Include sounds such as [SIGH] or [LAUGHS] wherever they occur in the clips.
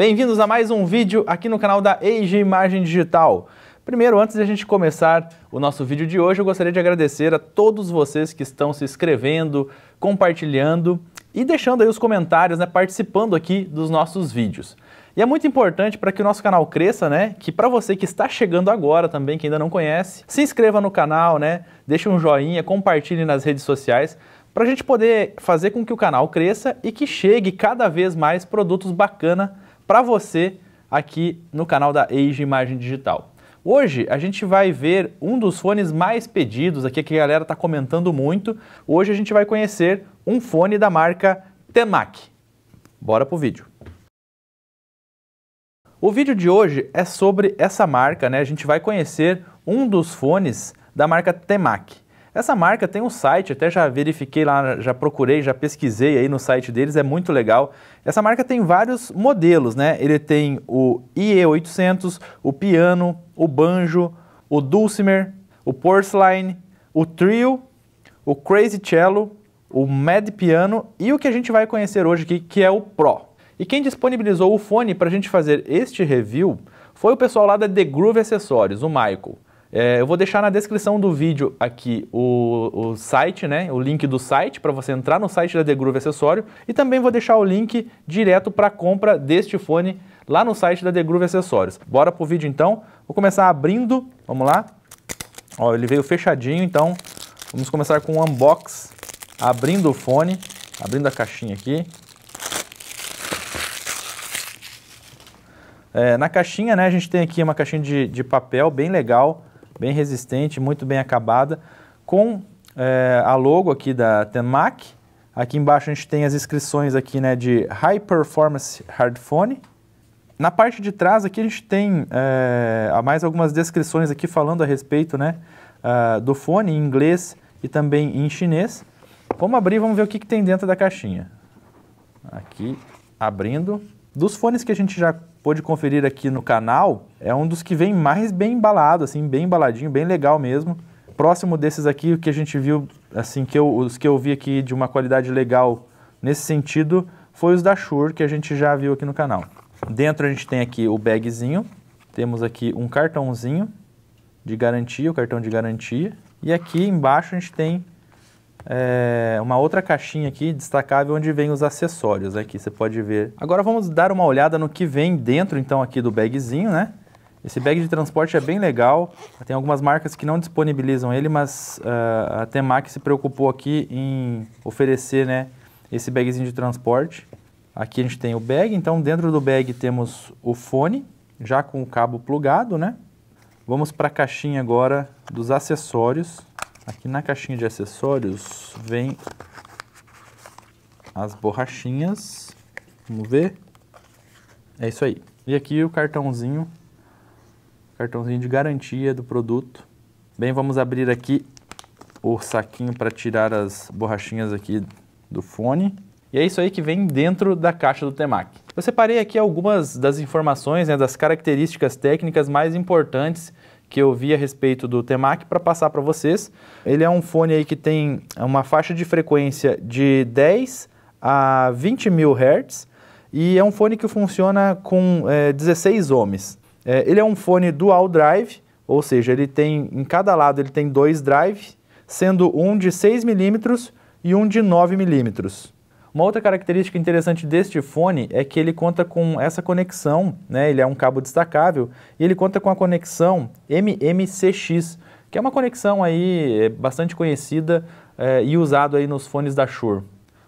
Bem-vindos a mais um vídeo aqui no canal da Age Imagem Digital. Primeiro, antes de a gente começar o nosso vídeo de hoje, eu gostaria de agradecer a todos vocês que estão se inscrevendo, compartilhando e deixando aí os comentários, né, participando aqui dos nossos vídeos. E é muito importante para que o nosso canal cresça, né? Que para você que está chegando agora também, que ainda não conhece, se inscreva no canal, né? Deixe um joinha, compartilhe nas redes sociais para a gente poder fazer com que o canal cresça e que chegue cada vez mais produtos bacana para você aqui no canal da Age Imagem Digital. Hoje a gente vai ver um dos fones mais pedidos aqui que a galera está comentando muito. Hoje a gente vai conhecer um fone da marca Temac. Bora pro vídeo. O vídeo de hoje é sobre essa marca, né? A gente vai conhecer um dos fones da marca Temac. Essa marca tem um site, até já verifiquei lá, já procurei, já pesquisei aí no site deles, é muito legal. Essa marca tem vários modelos, né? Ele tem o IE800, o Piano, o Banjo, o Dulcimer, o Porcelain, o Trio, o Crazy Cello, o Mad Piano e o que a gente vai conhecer hoje aqui, que é o Pro. E quem disponibilizou o fone para a gente fazer este review foi o pessoal lá da The Groove Acessórios, o Michael. É, eu vou deixar na descrição do vídeo aqui o, o site, né, o link do site para você entrar no site da The Groove Acessório e também vou deixar o link direto para a compra deste fone lá no site da The Groove Acessórios. Bora pro vídeo então. Vou começar abrindo, vamos lá. Ó, ele veio fechadinho, então vamos começar com o um unbox, abrindo o fone, abrindo a caixinha aqui. É, na caixinha, né, a gente tem aqui uma caixinha de, de papel bem legal, bem resistente, muito bem acabada, com é, a logo aqui da Tenmac. Aqui embaixo a gente tem as inscrições aqui né, de High Performance Hardphone. Na parte de trás aqui a gente tem é, mais algumas descrições aqui falando a respeito né, uh, do fone em inglês e também em chinês. Vamos abrir vamos ver o que, que tem dentro da caixinha. Aqui, abrindo. Dos fones que a gente já pôde conferir aqui no canal, é um dos que vem mais bem embalado, assim, bem embaladinho, bem legal mesmo. Próximo desses aqui, o que a gente viu, assim, que eu, os que eu vi aqui de uma qualidade legal nesse sentido, foi os da Shure, que a gente já viu aqui no canal. Dentro a gente tem aqui o bagzinho, temos aqui um cartãozinho de garantia, o cartão de garantia. E aqui embaixo a gente tem é, uma outra caixinha aqui destacável onde vem os acessórios aqui, você pode ver. Agora vamos dar uma olhada no que vem dentro então aqui do bagzinho, né? Esse bag de transporte é bem legal, tem algumas marcas que não disponibilizam ele, mas uh, a Temac se preocupou aqui em oferecer né, esse bagzinho de transporte. Aqui a gente tem o bag, então dentro do bag temos o fone, já com o cabo plugado, né? Vamos para a caixinha agora dos acessórios. Aqui na caixinha de acessórios vem as borrachinhas. Vamos ver. É isso aí. E aqui o cartãozinho, cartãozinho de garantia do produto. Bem, vamos abrir aqui o saquinho para tirar as borrachinhas aqui do fone. E é isso aí que vem dentro da caixa do Temac. Eu separei aqui algumas das informações, né, das características técnicas mais importantes que eu vi a respeito do Temac para passar para vocês. Ele é um fone aí que tem uma faixa de frequência de 10 a 20 mil Hz e é um fone que funciona com é, 16 ohms. É, ele é um fone dual drive, ou seja, ele tem em cada lado ele tem dois drives, sendo um de 6 milímetros e um de 9 milímetros. Uma outra característica interessante deste fone é que ele conta com essa conexão, né? ele é um cabo destacável, e ele conta com a conexão MMCX, que é uma conexão aí é, bastante conhecida é, e usado aí nos fones da Shure.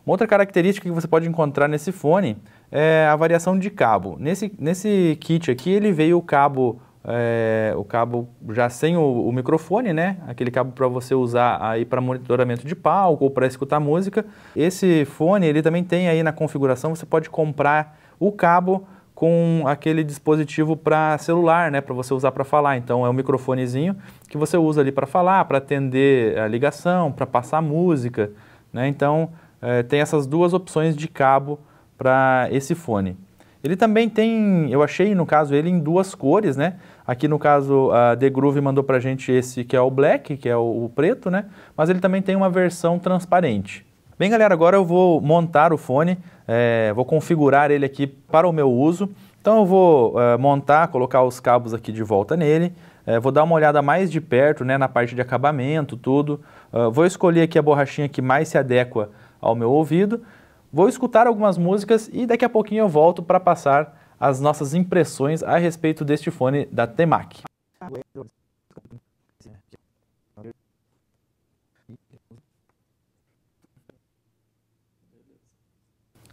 Uma outra característica que você pode encontrar nesse fone é a variação de cabo. Nesse, nesse kit aqui ele veio o cabo é, o cabo já sem o, o, microfone, né? Aquele cabo para você usar aí para monitoramento de palco ou para escutar música. Esse fone ele também tem aí na configuração, você pode comprar o cabo com aquele dispositivo para celular, né, para você usar para falar. Então é um microfonezinho que você usa ali para falar, para atender a ligação, para passar música, né? Então é, tem essas duas opções de cabo para esse fone. Ele também tem, eu achei no caso ele em duas cores, né? Aqui no caso a The Groove mandou pra gente esse que é o black, que é o, o preto, né? Mas ele também tem uma versão transparente. Bem, galera, agora eu vou montar o fone, é, vou configurar ele aqui para o meu uso. Então eu vou é, montar, colocar os cabos aqui de volta nele, é, vou dar uma olhada mais de perto, né, na parte de acabamento, tudo. Uh, vou escolher aqui a borrachinha que mais se adequa ao meu ouvido. Vou escutar algumas músicas e daqui a pouquinho eu volto para passar as nossas impressões a respeito deste fone da Temac.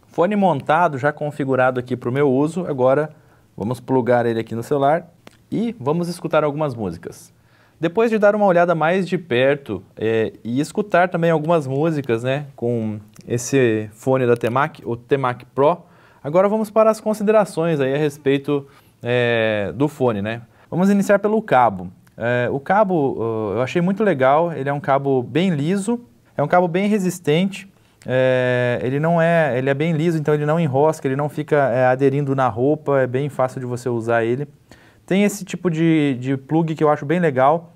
Fone montado, já configurado aqui para o meu uso. Agora vamos plugar ele aqui no celular e vamos escutar algumas músicas. Depois de dar uma olhada mais de perto é, e escutar também algumas músicas né, com esse fone da Temac, o Temac Pro, agora vamos para as considerações aí a respeito é, do fone. Né? Vamos iniciar pelo cabo. É, o cabo uh, eu achei muito legal, ele é um cabo bem liso, é um cabo bem resistente, é, ele não é, ele é bem liso, então ele não enrosca, ele não fica é, aderindo na roupa, é bem fácil de você usar ele. Tem esse tipo de, de plug que eu acho bem legal,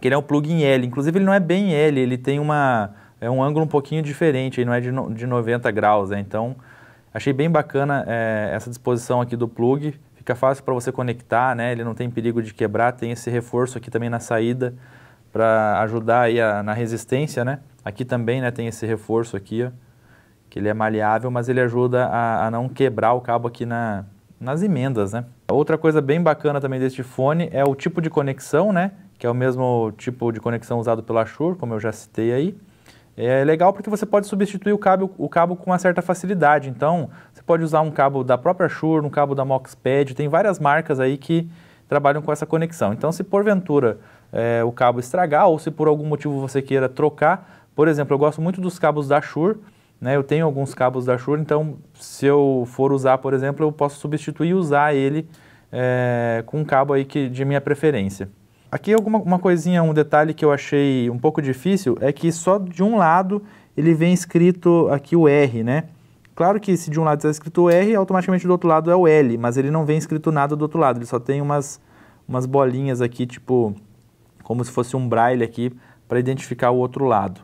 que ele é um plug em L. Inclusive ele não é bem L, ele tem uma, é um ângulo um pouquinho diferente, ele não é de, no, de 90 graus, né? Então achei bem bacana é, essa disposição aqui do plug. Fica fácil para você conectar, né? Ele não tem perigo de quebrar, tem esse reforço aqui também na saída para ajudar aí a, na resistência, né? Aqui também né, tem esse reforço aqui, ó, que ele é maleável, mas ele ajuda a, a não quebrar o cabo aqui na, nas emendas, né? Outra coisa bem bacana também deste fone é o tipo de conexão, né? Que é o mesmo tipo de conexão usado pela Shure, como eu já citei aí. É legal porque você pode substituir o cabo, o cabo com uma certa facilidade. Então, você pode usar um cabo da própria Shure, um cabo da Moxpad, tem várias marcas aí que trabalham com essa conexão. Então, se porventura é, o cabo estragar ou se por algum motivo você queira trocar, por exemplo, eu gosto muito dos cabos da Shure, né? Eu tenho alguns cabos da Shure, então se eu for usar, por exemplo, eu posso substituir e usar ele é, com um cabo aí que, de minha preferência. Aqui alguma uma coisinha, um detalhe que eu achei um pouco difícil é que só de um lado ele vem escrito aqui o R, né? Claro que se de um lado está escrito o R, automaticamente do outro lado é o L, mas ele não vem escrito nada do outro lado, ele só tem umas, umas bolinhas aqui, tipo, como se fosse um braille aqui, para identificar o outro lado.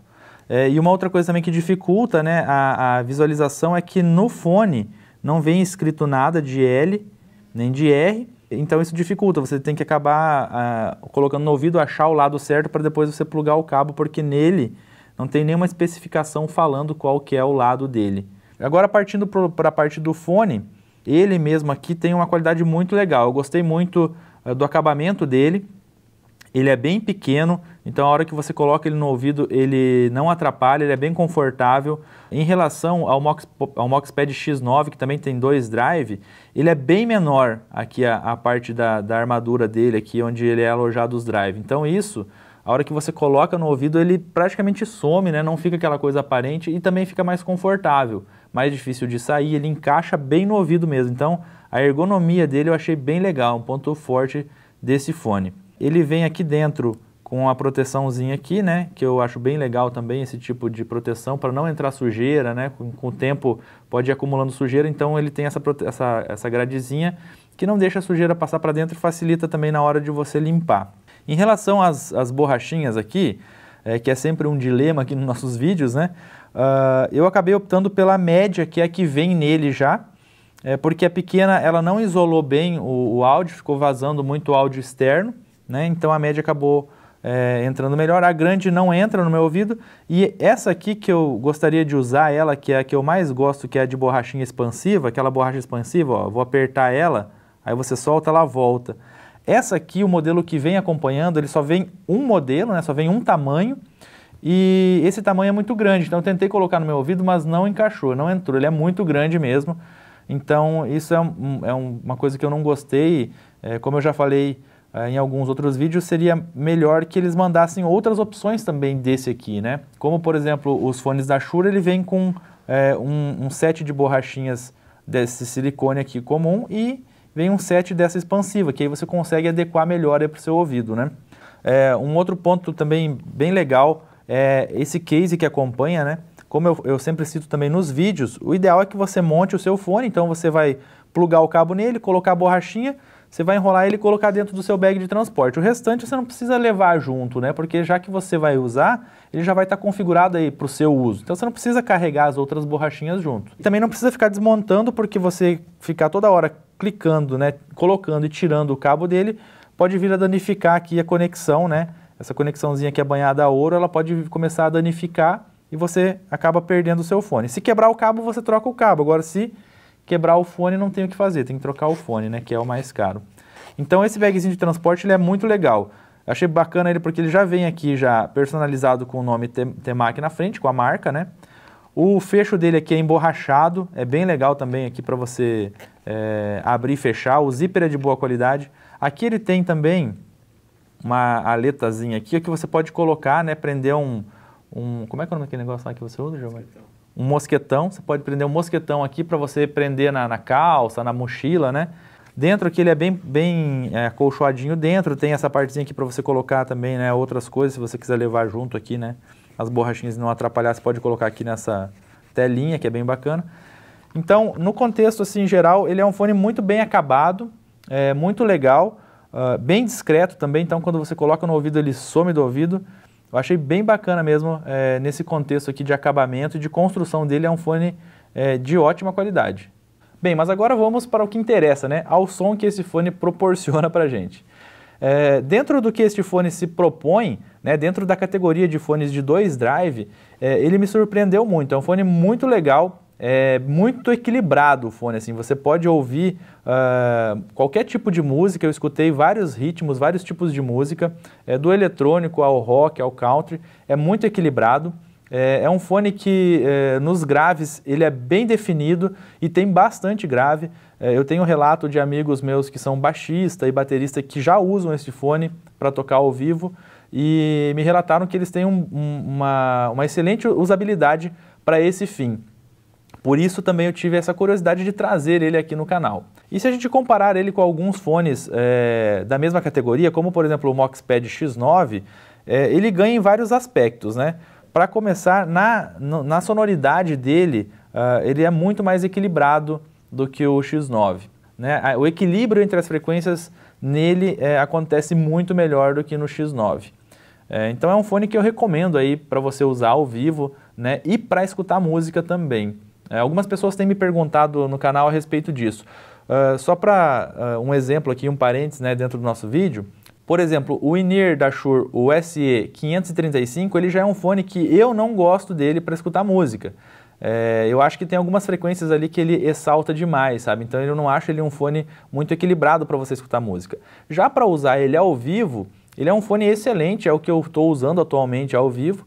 É, e uma outra coisa também que dificulta né, a, a, visualização é que no fone não vem escrito nada de L nem de R, então isso dificulta. Você tem que acabar colocando no ouvido, achar o lado certo para depois você plugar o cabo, porque nele não tem nenhuma especificação falando qual que é o lado dele. Agora partindo para a parte do fone, ele mesmo aqui tem uma qualidade muito legal. Eu gostei muito uh, do acabamento dele. Ele é bem pequeno, então a hora que você coloca ele no ouvido, ele não atrapalha, ele é bem confortável. Em relação ao, Mox, ao Moxpad X9, que também tem dois drive, ele é bem menor aqui a, a parte da, da armadura dele, aqui onde ele é alojado os drive. Então isso, a hora que você coloca no ouvido, ele praticamente some, né? não fica aquela coisa aparente e também fica mais confortável, mais difícil de sair, ele encaixa bem no ouvido mesmo. Então a ergonomia dele eu achei bem legal, um ponto forte desse fone. Ele vem aqui dentro com a proteçãozinha aqui, né, que eu acho bem legal também esse tipo de proteção para não entrar sujeira, né, com, com, o tempo pode ir acumulando sujeira, então ele tem essa, essa, essa gradezinha que não deixa a sujeira passar para dentro e facilita também na hora de você limpar. Em relação às, às borrachinhas aqui, é, que é sempre um dilema aqui [LAUGHS] nos nossos vídeos, né, uh, eu acabei optando pela média, que é a que vem nele já, é, porque a pequena ela não isolou bem o, o áudio, ficou vazando muito áudio externo, né? Então a média acabou é, entrando melhor. A grande não entra no meu ouvido. E essa aqui que eu gostaria de usar, ela que é a que eu mais gosto, que é a de borrachinha expansiva, aquela borracha expansiva, ó, vou apertar ela, aí você solta, ela volta. Essa aqui, o modelo que vem acompanhando, ele só vem um modelo, né? só vem um tamanho. E esse tamanho é muito grande, então eu tentei colocar no meu ouvido, mas não encaixou, não entrou. Ele é muito grande mesmo. Então, isso é, um, é uma coisa que eu não gostei. É, como eu já falei em alguns outros vídeos, seria melhor que eles mandassem outras opções também desse aqui, né? Como, por exemplo, os fones da Shure, ele vem com é, um, um, set de borrachinhas desse silicone aqui comum e vem um set dessa expansiva, que aí você consegue adequar melhor para o seu ouvido, né? É, um outro ponto também bem legal é esse case que acompanha, né? Como eu, eu sempre cito também nos vídeos, o ideal é que você monte o seu fone, então você vai plugar o cabo nele, colocar a borrachinha, você vai enrolar ele e colocar dentro do seu bag de transporte. O restante você não precisa levar junto, né? Porque já que você vai usar, ele já vai estar configurado aí para o seu uso. Então você não precisa carregar as outras borrachinhas junto. E também não precisa ficar desmontando, porque você ficar toda hora clicando, né? Colocando e tirando o cabo dele, pode vir a danificar aqui a conexão, né? Essa conexãozinha que é banhada a ouro, ela pode começar a danificar e você acaba perdendo o seu fone. Se quebrar o cabo, você troca o cabo. Agora, se quebrar o fone, não tem o que fazer, tem que trocar o fone, né? Que é o mais caro. Então, esse bagzinho de transporte ele é muito legal. Achei bacana ele porque ele já vem aqui já personalizado com o nome Temac na frente, com a marca, né? O fecho dele aqui é emborrachado, é bem legal também aqui para você é, abrir e fechar. O zíper é de boa qualidade. Aqui ele tem também uma aletazinha aqui que você pode colocar, né? Prender um, um... Como é que é o nome daquele negócio lá que você usa, Giovanni? Um mosquetão. Você pode prender um mosquetão aqui para você prender na, na, calça, na mochila, né? Dentro aqui ele é bem, bem é, dentro. Tem essa partezinha aqui para você colocar também, né? Outras coisas, se você quiser levar junto aqui, né? As borrachinhas não atrapalhar, você pode colocar aqui nessa telinha, que é bem bacana. Então, no contexto assim, geral, ele é um fone muito bem acabado, é, muito legal, uh, bem discreto também, então quando você coloca no ouvido ele some do ouvido. Eu achei bem bacana mesmo é, nesse contexto aqui de acabamento e de construção dele, é um fone é, de ótima qualidade. Bem, mas agora vamos para o que interessa, né? Ao som que esse fone proporciona para a gente. É, dentro do que este fone se propõe, né, dentro da categoria de fones de dois drive, é, ele me surpreendeu muito. É um fone muito legal, é muito equilibrado o fone, assim, você pode ouvir uh, qualquer tipo de música, eu escutei vários ritmos, vários tipos de música, é, do eletrônico ao rock, ao country, é muito equilibrado, é, é um fone que é, nos graves ele é bem definido e tem bastante grave, é, eu tenho relato de amigos meus que são baixista e baterista que já usam esse fone para tocar ao vivo e me relataram que eles têm um, um, uma, uma excelente usabilidade para esse fim. Por isso também eu tive essa curiosidade de trazer ele aqui no canal. E se a gente comparar ele com alguns fones é, da mesma categoria, como por exemplo o Moxpad X9, é, ele ganha em vários aspectos, né? Para começar, na, na sonoridade dele, uh, ele é muito mais equilibrado do que o X9. Né? O equilíbrio entre as frequências nele é, acontece muito melhor do que no X9. É, então é um fone que eu recomendo aí para você usar ao vivo né? e para escutar música também. É, algumas pessoas têm me perguntado no canal a respeito disso. Uh, só para uh, um exemplo aqui, um parênteses né, dentro do nosso vídeo, por exemplo, o in da Shure, o SE535, ele já é um fone que eu não gosto dele para escutar música. É, eu acho que tem algumas frequências ali que ele exalta demais, sabe? Então eu não acho ele um fone muito equilibrado para você escutar música. Já para usar ele ao vivo, ele é um fone excelente, é o que eu estou usando atualmente ao vivo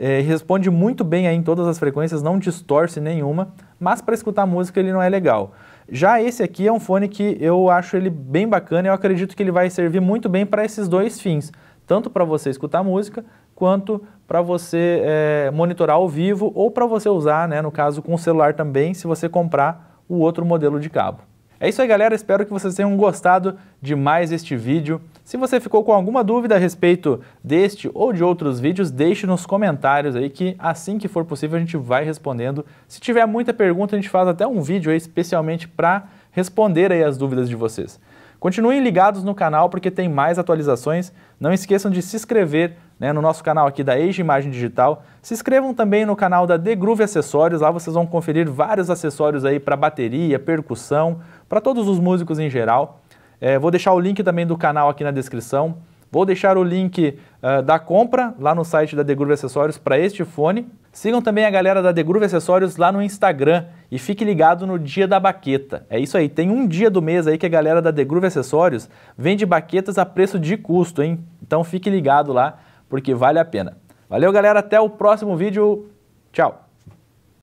é, responde muito bem aí em todas as frequências, não distorce nenhuma, mas para escutar música ele não é legal. Já esse aqui é um fone que eu acho ele bem bacana, eu acredito que ele vai servir muito bem para esses dois fins, tanto para você escutar música, quanto para você é, monitorar ao vivo ou para você usar, né, no caso com o celular também, se você comprar o outro modelo de cabo. É isso aí, galera. Espero que vocês tenham gostado de mais este vídeo. Se você ficou com alguma dúvida a respeito deste ou de outros vídeos, deixe nos comentários aí que assim que for possível a gente vai respondendo. Se tiver muita pergunta, a gente faz até um vídeo aí especialmente para responder aí as dúvidas de vocês. Continuem ligados no canal porque tem mais atualizações. Não esqueçam de se inscrever né, no nosso canal aqui da Age Imagem Digital. Se inscrevam também no canal da The Groove Acessórios. Lá vocês vão conferir vários acessórios aí para bateria, percussão, para todos os músicos em geral. É, vou deixar o link também do canal aqui na descrição. Vou deixar o link uh, da compra lá no site da The Groove Acessórios para este fone. Sigam também a galera da The Groove Acessórios lá no Instagram e fique ligado no dia da baqueta. É isso aí, tem um dia do mês aí que a galera da The Groove Acessórios vende baquetas a preço de custo, hein? Então fique ligado lá porque vale a pena. Valeu, galera, até o próximo vídeo. Tchau!